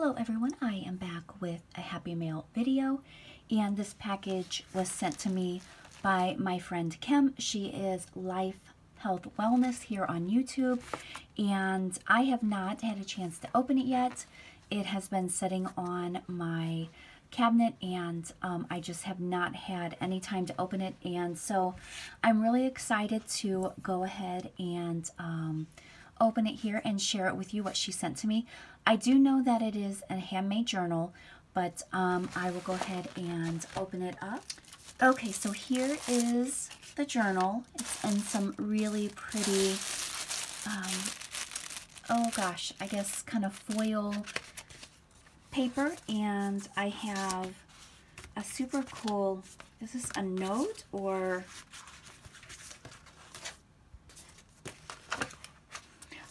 Hello everyone, I am back with a Happy Mail video and this package was sent to me by my friend Kim. She is Life Health Wellness here on YouTube and I have not had a chance to open it yet. It has been sitting on my cabinet and um, I just have not had any time to open it and so I'm really excited to go ahead and um, open it here and share it with you what she sent to me. I do know that it is a handmade journal, but um, I will go ahead and open it up. Okay, so here is the journal. It's in some really pretty, um, oh gosh, I guess kind of foil paper. And I have a super cool, is this a note or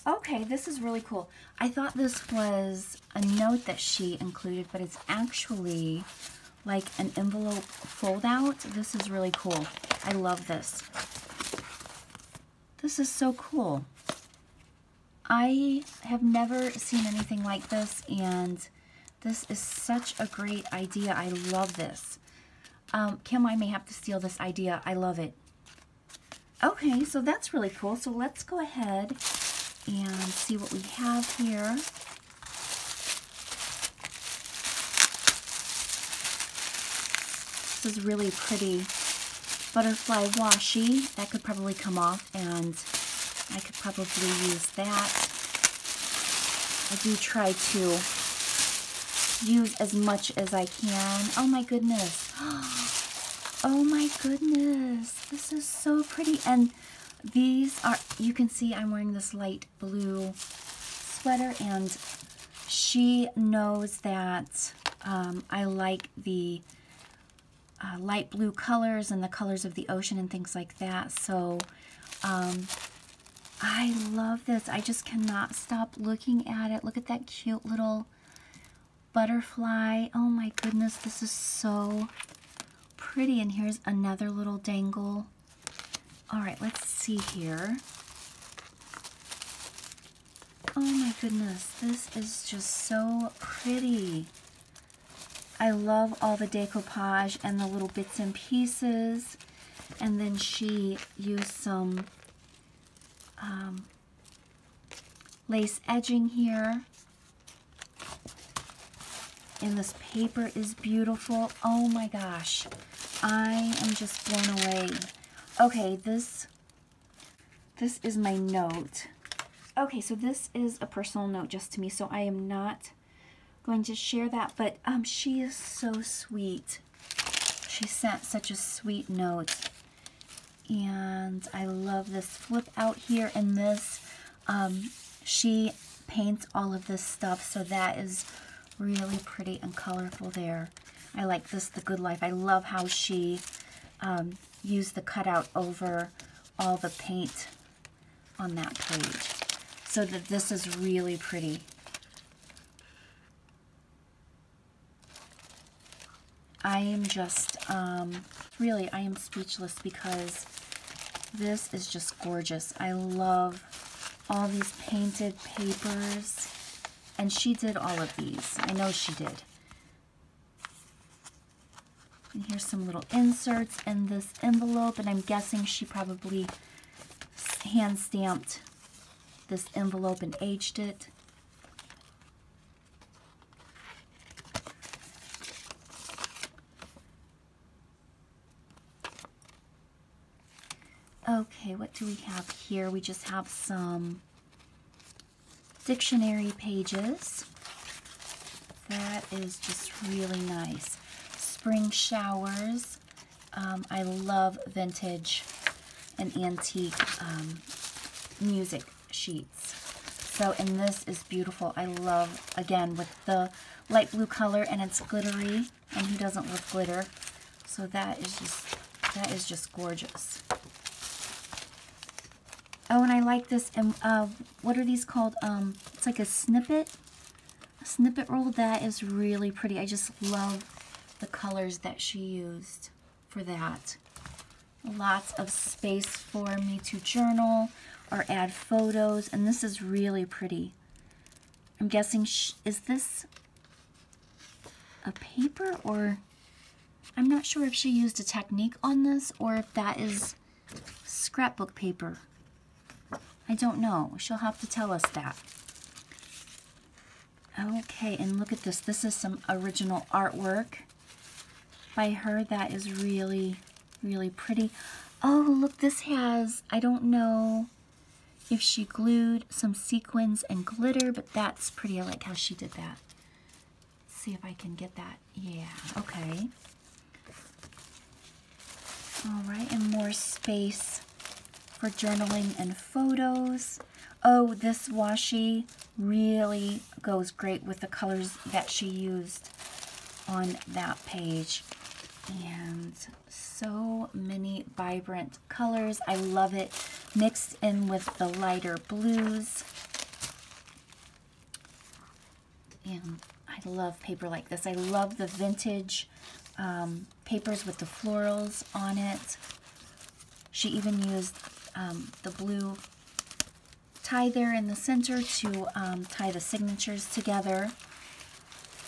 Okay, this is really cool. I thought this was a note that she included, but it's actually like an envelope fold out. This is really cool. I love this. This is so cool. I have never seen anything like this, and this is such a great idea. I love this. Um, Kim, I may have to steal this idea. I love it. Okay, so that's really cool. So let's go ahead and see what we have here. This is really pretty butterfly washi. That could probably come off and I could probably use that. I do try to use as much as I can. Oh my goodness. Oh my goodness. This is so pretty. And these are, you can see I'm wearing this light blue sweater and she knows that um, I like the uh, light blue colors and the colors of the ocean and things like that. So um, I love this. I just cannot stop looking at it. Look at that cute little butterfly. Oh my goodness, this is so pretty. And here's another little dangle all right, let's see here. Oh my goodness, this is just so pretty. I love all the decoupage and the little bits and pieces. And then she used some um, lace edging here. And this paper is beautiful. Oh my gosh. I am just blown away. Okay, this, this is my note. Okay, so this is a personal note just to me, so I am not going to share that, but um, she is so sweet. She sent such a sweet note. And I love this flip out here and this. Um, she paints all of this stuff, so that is really pretty and colorful there. I like this, The Good Life. I love how she um, use the cutout over all the paint on that page. So that this is really pretty. I am just, um, really, I am speechless because this is just gorgeous. I love all these painted papers. And she did all of these. I know she did. And here's some little inserts in this envelope, and I'm guessing she probably hand stamped this envelope and aged it. Okay, what do we have here? We just have some dictionary pages. That is just really nice spring showers. Um, I love vintage and antique um, music sheets. So, and this is beautiful. I love, again, with the light blue color and it's glittery. And who doesn't love glitter? So that is just, that is just gorgeous. Oh, and I like this. And uh, what are these called? Um, it's like a snippet. A snippet roll. That is really pretty. I just love the colors that she used for that. Lots of space for me to journal or add photos, and this is really pretty. I'm guessing, is this a paper or I'm not sure if she used a technique on this or if that is scrapbook paper. I don't know. She'll have to tell us that. Okay, and look at this. This is some original artwork by her that is really, really pretty. Oh, look, this has, I don't know if she glued some sequins and glitter, but that's pretty. I like how she did that. Let's see if I can get that. Yeah, okay. All right, and more space for journaling and photos. Oh, this washi really goes great with the colors that she used on that page. And so many vibrant colors. I love it. Mixed in with the lighter blues. And I love paper like this. I love the vintage um, papers with the florals on it. She even used um, the blue tie there in the center to um, tie the signatures together.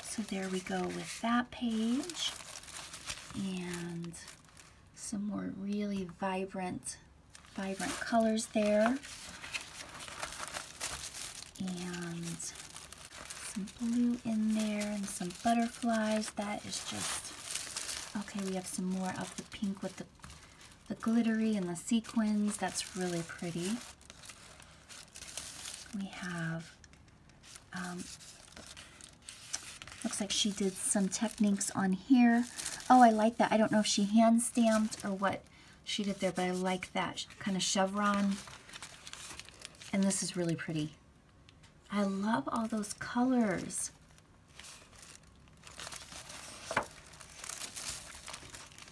So there we go with that page. And some more really vibrant, vibrant colors there. And some blue in there and some butterflies. That is just, okay, we have some more of the pink with the, the glittery and the sequins. That's really pretty. We have, um, looks like she did some techniques on here. Oh, I like that. I don't know if she hand stamped or what she did there, but I like that kind of chevron. And this is really pretty. I love all those colors.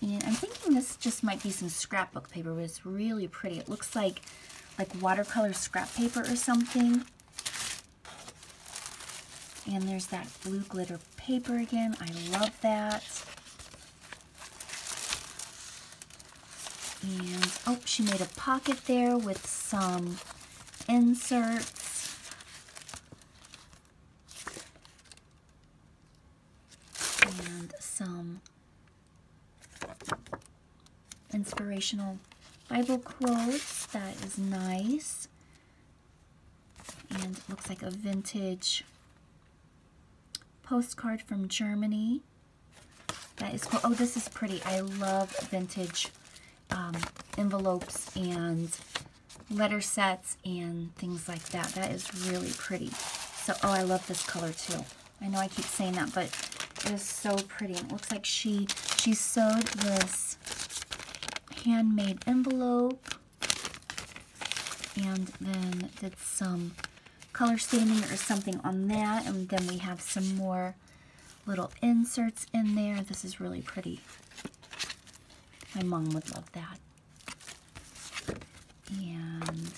And I'm thinking this just might be some scrapbook paper, but it's really pretty. It looks like like watercolor scrap paper or something. And there's that blue glitter paper again. I love that. And, oh, she made a pocket there with some inserts. And some inspirational Bible quotes. That is nice. And looks like a vintage postcard from Germany. That is cool. Oh, this is pretty. I love vintage um, envelopes and letter sets and things like that. That is really pretty. So, oh, I love this color too. I know I keep saying that, but it is so pretty. And it looks like she she sewed this handmade envelope and then did some color staining or something on that. And then we have some more little inserts in there. This is really pretty. My mom would love that. And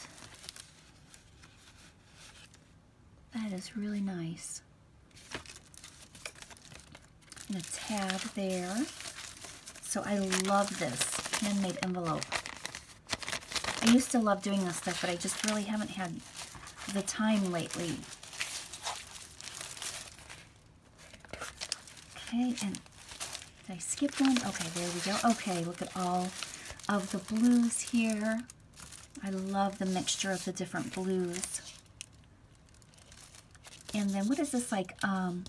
that is really nice. And a tab there. So I love this handmade envelope. I used to love doing this stuff, but I just really haven't had the time lately. Okay, and did I skip one? Okay, there we go. Okay, look at all of the blues here. I love the mixture of the different blues. And then what is this like? Um,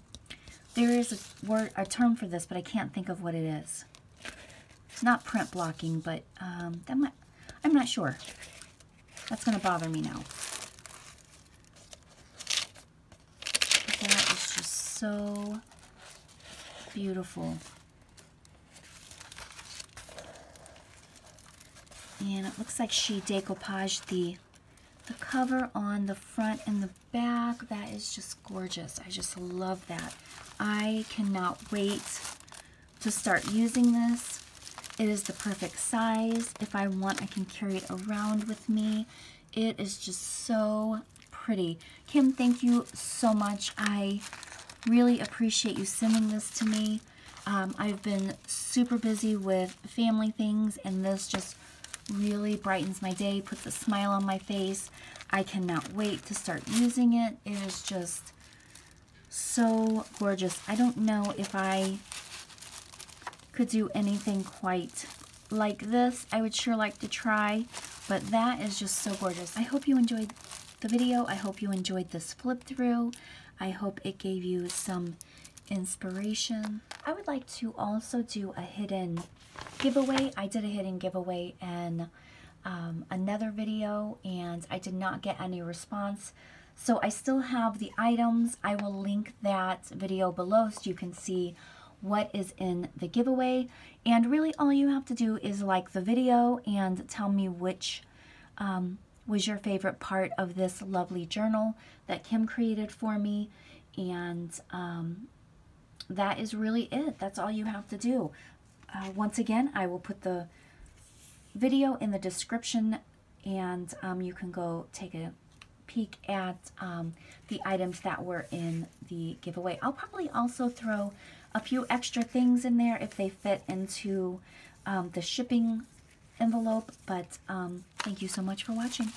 there is a word, a term for this, but I can't think of what it is. It's not print blocking, but um, that might, I'm not sure. That's going to bother me now. That is just so beautiful. And it looks like she decoupaged the, the cover on the front and the back. That is just gorgeous. I just love that. I cannot wait to start using this. It is the perfect size. If I want, I can carry it around with me. It is just so pretty. Kim, thank you so much. I really appreciate you sending this to me. Um, I've been super busy with family things, and this just really brightens my day, puts a smile on my face. I cannot wait to start using it. It is just so gorgeous. I don't know if I could do anything quite like this. I would sure like to try, but that is just so gorgeous. I hope you enjoyed the video. I hope you enjoyed this flip through. I hope it gave you some inspiration. I would like to also do a hidden giveaway. I did a hidden giveaway in um, another video and I did not get any response. So I still have the items. I will link that video below so you can see what is in the giveaway. And really all you have to do is like the video and tell me which um, was your favorite part of this lovely journal that Kim created for me. And um, that is really it. That's all you have to do. Uh, once again, I will put the video in the description and um, you can go take a peek at um, the items that were in the giveaway. I'll probably also throw a few extra things in there if they fit into um, the shipping envelope. But um, thank you so much for watching.